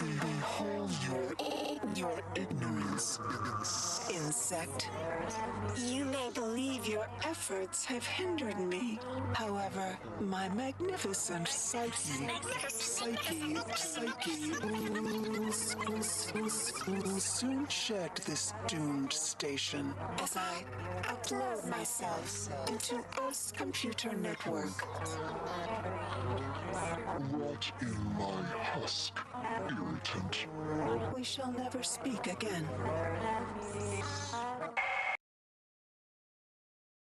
Behold your, your ignorance, insect. You may believe your efforts have hindered me. However, my magnificent psyche, psyche, psyche will, soon shed this doomed station as I upload myself into Earth's computer network. Rot in my husk, irritant. We shall never speak again.